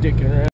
dicking around.